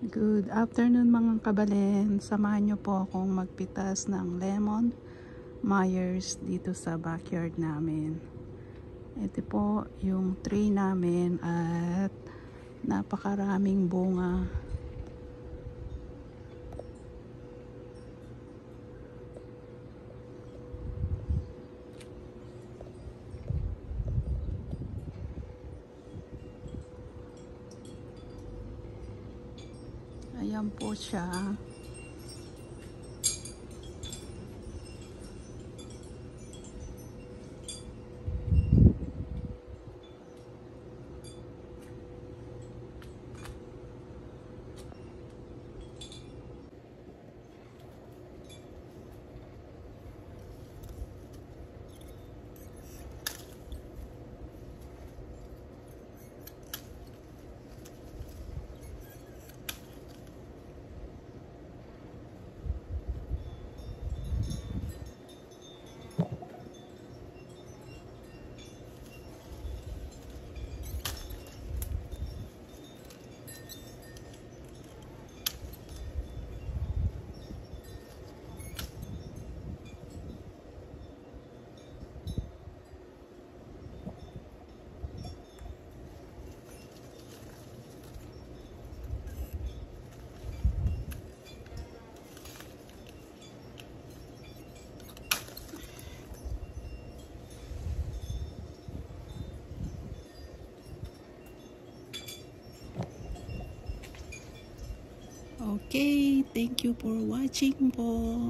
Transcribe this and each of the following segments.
Good afternoon mga kabalen. Samahan niyo po akong magpitas ng lemon Myers dito sa backyard namin. Ito po yung tree namin at napakaraming bunga. Ayan po siya. Okay, thank you for watching po.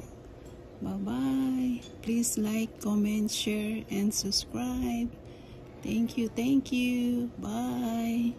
Bye-bye. Please like, comment, share, and subscribe. Thank you, thank you. Bye.